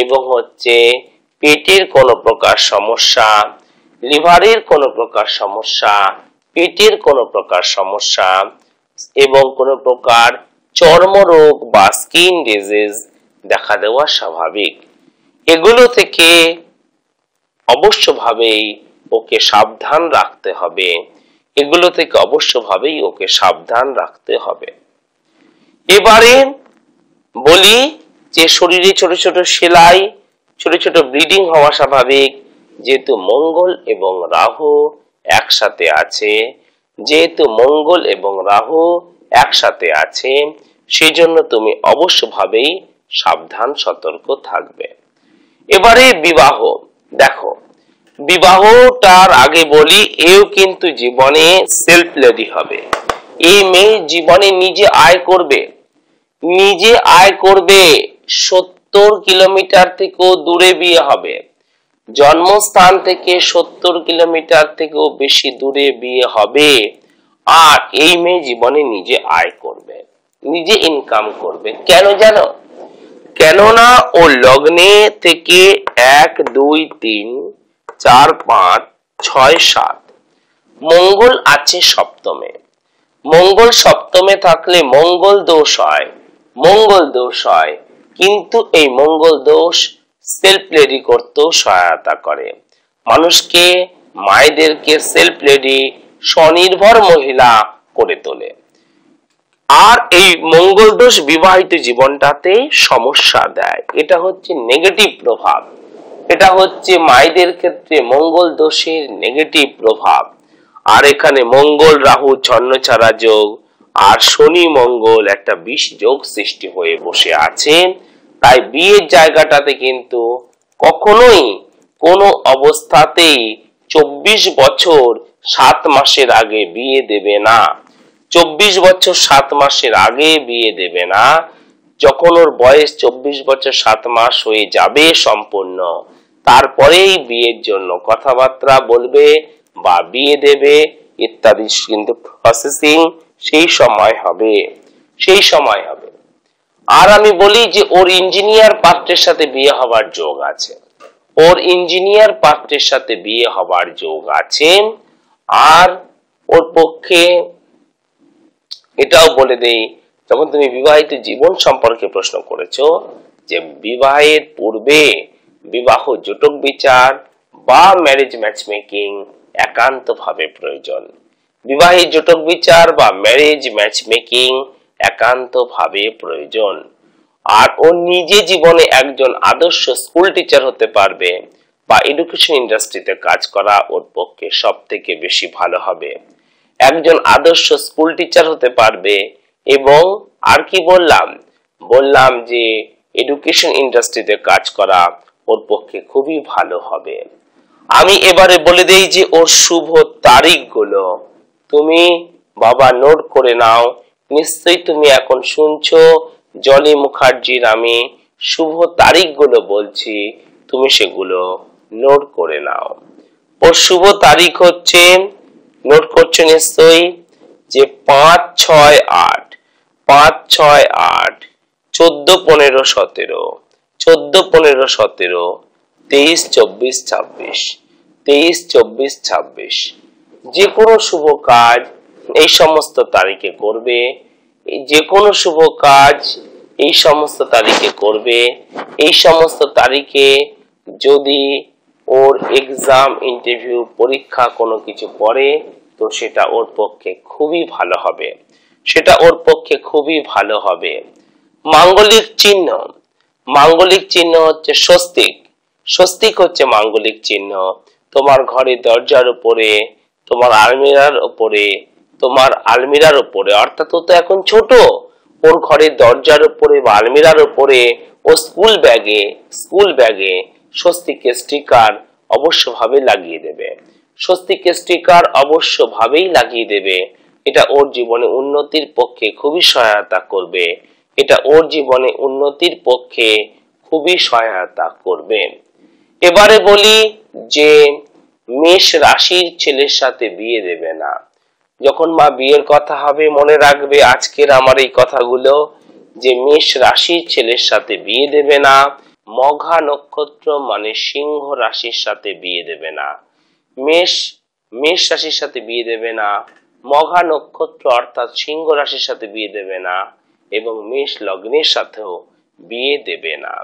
B: এবং হচ্ছে পেটের কোনো প্রকার সমস্যা লিভারের কোনো প্রকার সমস্যা পেটের কোনো প্রকার সমস্যা এবং কোনো প্রকার চর্মরোগ বা স্কিন ডিজিজ দেখা দেওয়া স্বাভাবিক এগুলো থেকে অবশ্যভাবেই ওকে সাবধান রাখতে হবে এগুলো থেকে অবশ্যভাবেই ওকে সাবধান রাখতে হবে এবারে বলি যে শরীরে ছোট ছোট সেলাই ছোট ছোট ব্লিডিং হওয়া স্বাভাবিক যেহেতু মঙ্গল এবং রাহু একসাথে আছে যেহেতু মঙ্গল এবং রাহু একসাথে আছে সেজন্য তুমি অবশ্যভাবেই সাবধান সতর্ক থাকবে এবারে বিবাহ দেখো বিবাহটার আগে বলি এও কিন্তু জীবনে সেলফ লেডি হবে এই মেয়ে জীবনে নিজে আয় করবে নিজে আয় করবে সত্তর কিলোমিটার থেকেও দূরে বিয়ে হবে জন্মস্থান থেকে সত্তর কিলোমিটার থেকেও বেশি দূরে বিয়ে হবে আর এই মেয়ে জীবনে নিজে আয় করবে নিজে ইনকাম করবে কেন যেন কেননা ও লগ্নে থেকে এক দুই তিন চার পাঁচ ছয় সাত মঙ্গল আছে সপ্তমে মঙ্গল সপ্তমে থাকলে মঙ্গল দোষ হয় মঙ্গল দোষ হয় কিন্তু এই মঙ্গল দোষ সেলফ রেডি করতেও সহায়তা করে মানুষকে মায়েদেরকে সেলফ রেডি স্বনির্ভর মহিলা করে তোলে আর এই মঙ্গল দোষ বিবাহিত জীবনটাতে সমস্যা দেয় এটা হচ্ছে নেগেটিভ প্রভাব এটা হচ্ছে মায়েদের ক্ষেত্রে মঙ্গল দোষের নেগেটিভ প্রভাব আর এখানে মঙ্গল রাহু ছন্নছাড়া যোগ আর শনি মঙ্গল একটা বিষ যোগ সৃষ্টি হয়ে বসে আছেন তাই বিয়ের জায়গাটাতে কিন্তু কখনোই কোনো অবস্থাতেই চব্বিশ বছর সাত মাসের আগে বিয়ে দেবে না চব্বিশ বছর সাত মাসের আগে বিয়ে দেবে না যখন ওর বয়স চব্বিশ বছর সাত মাস হয়ে যাবে সম্পূর্ণ তারপরেই বিয়ের জন্য কথাবার্তা বলবে বা বিয়ে দেবে ইত্যাদি কিন্তু প্রসেসিং সেই সময় হবে সেই সময় হবে আর আমি বলি যে ওর ইঞ্জিনিয়ার পাত্রের সাথে বিয়ে হবার যোগ আছে ওর ইঞ্জিনিয়ার পাত্রের সাথে বিয়ে হবার যোগ আছে আর ওর পক্ষে এটাও বলে দেই যখন তুমি বিবাহিত জীবন সম্পর্কে প্রশ্ন করেছো যে বিবাহের পূর্বে বিবাহ জটক বিচার বা ম্যারেজ ম্যাচ মেকিং একান্তভাবে প্রয়োজন বিবাহের জটক বিচার বা ম্যারেজ ম্যাচ মেকিং একান্তভাবে প্রয়োজন আর ও নিজে জীবনে একজন আদর্শ স্কুল টিচার হতে পারবে বা এডুকেশন ইন্ডাস্ট্রিতে কাজ করা ওর পক্ষে সব থেকে বেশি ভালো হবে একজন আদর্শ স্কুল টিচার হতে পারবে এবং আর কি বললাম বললাম যে এডুকেশন ইন্ডাস্ট্রিতে কাজ করা ওর পক্ষে খুবই ভালো হবে আমি এবারে বলে দেই যে ওর শুভ তারিখগুলো তুমি বাবা নোট করে নাও নিশ্চয়ই তুমি এখন শুনছো জলি মুখার্জির আমি শুভ তারিখগুলো বলছি তুমি সেগুলো নোট করে নাও ওর শুভ তারিখ হচ্ছে নোট করছো নিশ্চয়ই যে পাঁচ ছয় আট পাঁচ ছয় আট চোদ্দ পনেরো সতেরো চোদ্দ পনেরো সতেরো তেইশ চব্বিশ ছাব্বিশ তেইশ চব্বিশ ছাব্বিশ যে কোনো শুভ কাজ এই সমস্ত তারিখে করবে যে কোনো শুভ কাজ এই সমস্ত তারিখে করবে এই সমস্ত তারিখে যদি ওর এক্সাম ইন্টারভিউ পরীক্ষা কোনো কিছু পড়ে তো সেটা ওর পক্ষে খুবই ভালো হবে সেটা ওর পক্ষে খুবই ভালো হবে মাঙ্গলিক চিহ্ন মাঙ্গলিক চিহ্ন হচ্ছে স্বস্তিক স্বস্তিক হচ্ছে মাঙ্গলিক চিহ্ন তোমার ঘরে দরজার উপরে তোমার আলমিরার উপরে তোমার আলমিরার উপরে অর্থাৎ ও তো এখন ছোট ওর ঘরের দরজার উপরে বা আলমিরার উপরে ও স্কুল ব্যাগে স্কুল ব্যাগে স্বস্তিকে স্টিকার অবশ্যভাবে লাগিয়ে দেবে স্বস্তিকে স্টিকার অবশ্যভাবেই লাগিয়ে দেবে এটা ওর জীবনে উন্নতির পক্ষে খুবই সহায়তা করবে এটা ওর জীবনে উন্নতির পক্ষে খুবই সহায়তা করবে এবারে বলি যে মেষ রাশির ছেলের সাথে বিয়ে দেবে না যখন মা বিয়ের কথা হবে মনে রাখবে আজকের আমার এই কথাগুলো যে মেষ রাশির ছেলের সাথে বিয়ে দেবে না মঘা নক্ষত্র মানে সিংহ রাশির সাথে বিয়ে দেবে না মেষ মেষ রাশির সাথে বিয়ে দেবে না মঘা নক্ষত্র অর্থাৎ সিংহ রাশির সাথে বিয়ে দেবে না এবং মেষ লগ্নের সাথেও বিয়ে দেবে না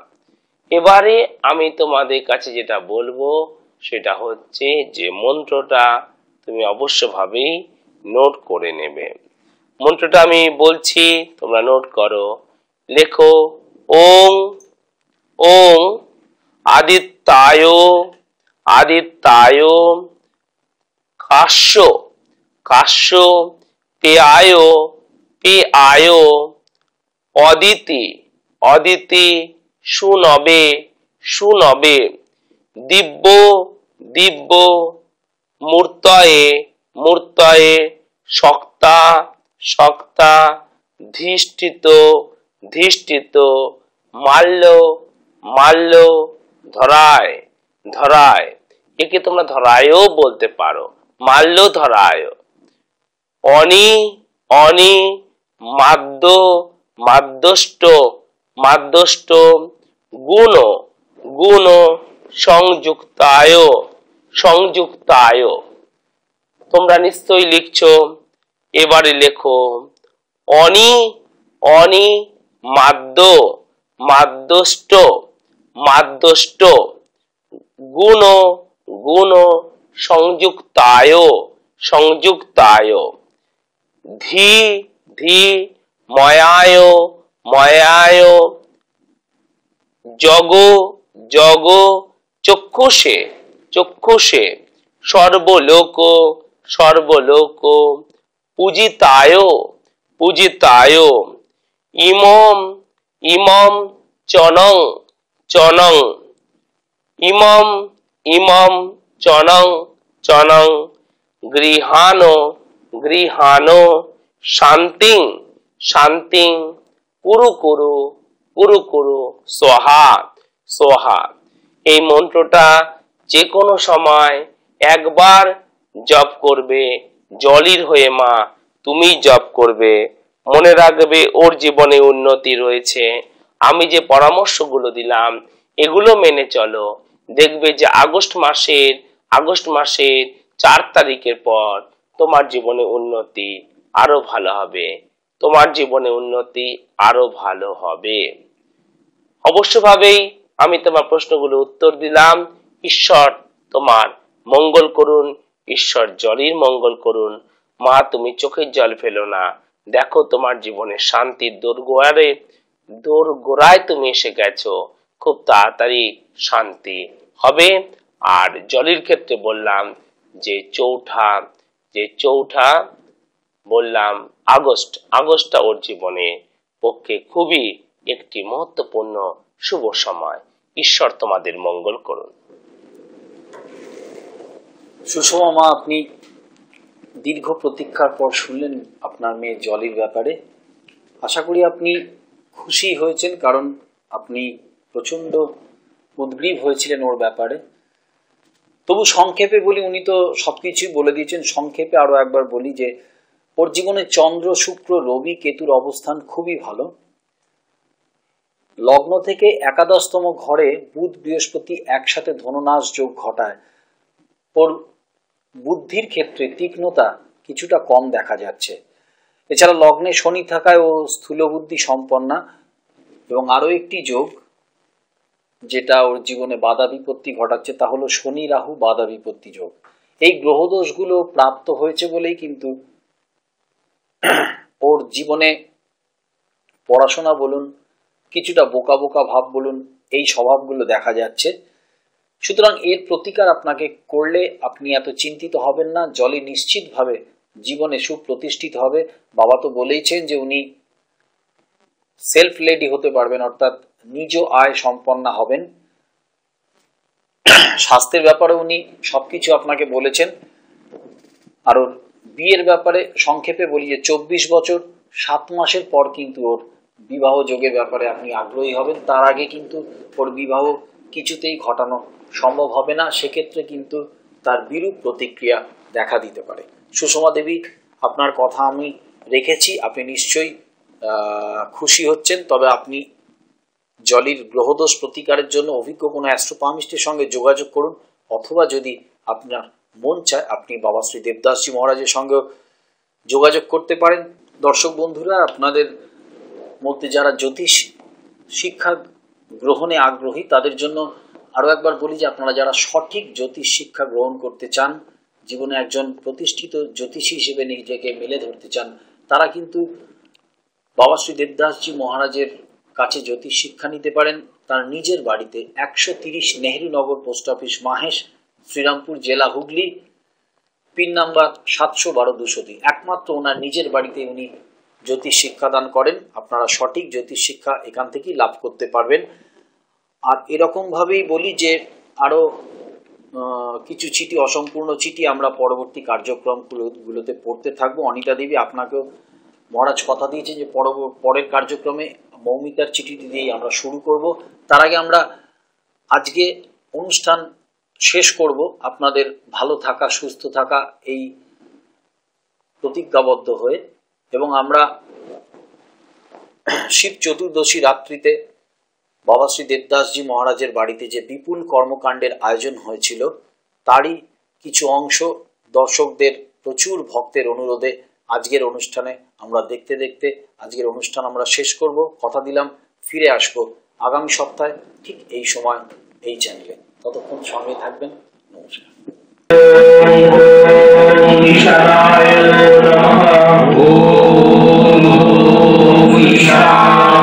B: এবারে আমি তোমাদের কাছে যেটা বলবো সেটা হচ্ছে যে মন্ত্রটা তুমি অবশ্যভাবেই নোট করে নেবে মন্ত্রটা আমি বলছি তোমরা নোট করো লেখো ওং ওং আদিত্যায় আদিত্যায় কাশ্য কাশ্য পে পেয়ায় অদিতি অদিতি সুনবে সুনবে দিব্য দিব্য মূর্তয়ে মূর্তয়ে শক্তা শক্তা ধিষ্ঠিত ধিষ্ঠিত মাল্য মাল্য ধরায় ধরায় একে তোমরা ধরায়ও বলতে পারো মাল্য ধরায় অনি অনি মাদ্য মাদ্যষ্ট মাদ্যষ্ট গুণ গুণ সংযুক্তায় সংযুক্তায় তোমরা নিশ্চয়ই লিখছ এবারে লেখো অনি অনি মাদ্য মাদ্যষ্ট মাদ্যষ্ট গুণ গুণ সংযুক্তায় সংযুক্তায় ধি ধি ময়ায় ময়ায় জগ জগ চক্ষুষে চক্ষুষে সর্বলোক সর্বলোক পূজিতায় পূজিতায় ইমম ইমম চনং চনং ইমম ইমম চনং চনং গৃহান গৃহান শান্তিং শান্তিং কুরু কুরু কুরু কুরু সোহা সোহা এই মন্ত্রটা যে কোনো সময় একবার জপ করবে জলির হয়ে মা তুমি জপ করবে মনে রাখবে ওর জীবনে উন্নতি রয়েছে আমি যে পরামর্শগুলো দিলাম এগুলো মেনে চলো দেখবে যে আগস্ট মাসের আগস্ট মাসের চার তারিখের পর তোমার জীবনে উন্নতি আরো ভালো হবে তোমার জীবনে উন্নতি আরো ভালো হবে অবশ্যভাবেই আমি তোমার প্রশ্নগুলো উত্তর দিলাম ঈশ্বর তোমার মঙ্গল করুন ঈশ্বর জলির মঙ্গল করুন মা তুমি চোখের জল ফেলো না দেখো তোমার জীবনে শান্তির দোরগোয়ারে দোর গোড়ায় তুমি এসে গেছো খুব তাড়াতাড়ি শান্তি হবে আর জলির ক্ষেত্রে বললাম যে চৌঠা যে চৌঠা বললাম আগস্ট আগস্টটা ওর জীবনে পক্ষে খুবই একটি মহত্বপূর্ণ শুভ সময় ঈশ্বর তোমাদের মঙ্গল করুন
A: সুষমা মা আপনি দীর্ঘ প্রতীক্ষার পর শুনলেন আপনার মেয়ে জলির ব্যাপারে আশা করি আপনি খুশি হয়েছেন কারণ আপনি প্রচণ্ড উদ্গ্রীব হয়েছিলেন ওর ব্যাপারে তবু সংক্ষেপে বলি উনি তো সব কিছুই বলে দিয়েছেন সংক্ষেপে আরও একবার বলি যে ওর জীবনে চন্দ্র শুক্র রবি কেতুর অবস্থান খুবই ভালো লগ্ন থেকে একাদশতম ঘরে বুধ বৃহস্পতি একসাথে ধননাশ যোগ ঘটায় ওর বুদ্ধির ক্ষেত্রে তীক্ষ্ণতা কিছুটা কম দেখা যাচ্ছে এছাড়া লগ্নে শনি থাকায় ও বুদ্ধি সম্পন্না এবং আরও একটি যোগ যেটা ওর জীবনে বাধা বিপত্তি ঘটাচ্ছে তা হলো শনি রাহু বাধা বিপত্তি যোগ এই গ্রহদোষগুলো প্রাপ্ত হয়েছে বলেই কিন্তু ওর জীবনে পড়াশোনা বলুন কিছুটা বোকা বোকা ভাব বলুন এই স্বভাবগুলো দেখা যাচ্ছে সুতরাং এর প্রতিকার আপনাকে করলে আপনি এত চিন্তিত হবেন না জলে নিশ্চিতভাবে জীবনে সুপ্রতিষ্ঠিত হবে বাবা তো বলেইছেন যে উনি সেলফ লেডি হতে পারবেন অর্থাৎ নিজ আয় সম্পন্না হবেন স্বাস্থ্যের ব্যাপারে উনি সবকিছু আপনাকে বলেছেন আর ওর বিয়ের ব্যাপারে সংক্ষেপে বলি যে চব্বিশ বছর সাত মাসের পর কিন্তু ওর বিবাহ যোগের ব্যাপারে আপনি আগ্রহী হবেন তার আগে কিন্তু ওর বিবাহ কিছুতেই ঘটানো সম্ভব হবে না সেক্ষেত্রে কিন্তু তার বিরূপ প্রতিক্রিয়া দেখা দিতে পারে সুষমা দেবী আপনার কথা আমি রেখেছি আপনি নিশ্চয়ই খুশি হচ্ছেন তবে আপনি জলির গ্রহদোষ প্রতিকারের জন্য অভিজ্ঞ কোনো অ্যাস্ট্রোপামিস্টের সঙ্গে যোগাযোগ করুন অথবা যদি আপনার মন চায় আপনি বাবা শ্রী দেবদাসজি মহারাজের সঙ্গেও যোগাযোগ করতে পারেন দর্শক বন্ধুরা আপনাদের মধ্যে যারা জ্যোতিষ শিক্ষা গ্রহণে আগ্রহী তাদের জন্য আরও একবার বলি যে আপনারা যারা সঠিক জ্যোতিষ শিক্ষা গ্রহণ করতে চান জীবনে একজন প্রতিষ্ঠিত জ্যোতিষী হিসেবে নিজেকে মেলে ধরতে চান তারা কিন্তু বাবা শ্রী দেবদাসজি মহারাজের কাছে জ্যোতিষ শিক্ষা নিতে পারেন তার নিজের বাড়িতে একশো তিরিশ নেহরু নগর পোস্ট অফিস মাহেশ শ্রীরামপুর জেলা হুগলি পিন নাম্বার সাতশো বারো দুশো দুই একমাত্র ওনার নিজের বাড়িতে উনি জ্যোতিষ শিক্ষা দান করেন আপনারা সঠিক জ্যোতিষ শিক্ষা এখান থেকেই লাভ করতে পারবেন আর এরকম ভাবেই বলি যে আরো কিছু চিঠি অসম্পূর্ণ চিঠি আমরা পরবর্তী গুলোতে পড়তে থাকবো অনিতা দেবী আপনাকেও মহারাজ কথা দিয়েছেন যে পরের কার্যক্রমে মৌমিতার চিঠিটি দিয়েই আমরা শুরু করব তার আগে আমরা আজকে অনুষ্ঠান শেষ করব আপনাদের ভালো থাকা সুস্থ থাকা এই প্রতিজ্ঞাবদ্ধ হয়ে এবং আমরা শিব চতুর্দশী রাত্রিতে বাবা শ্রী দেবদাসজি মহারাজের বাড়িতে যে বিপুল কর্মকাণ্ডের আয়োজন হয়েছিল তারই কিছু অংশ দর্শকদের প্রচুর ভক্তের অনুরোধে আজকের অনুষ্ঠানে আমরা দেখতে দেখতে আজকের অনুষ্ঠান আমরা শেষ করব কথা দিলাম ফিরে আসব আগামী সপ্তাহে ঠিক এই সময় এই চ্যানেলে ততক্ষণ সঙ্গে থাকবেন নমস্কার ॐ नमः ॐ ईशानाय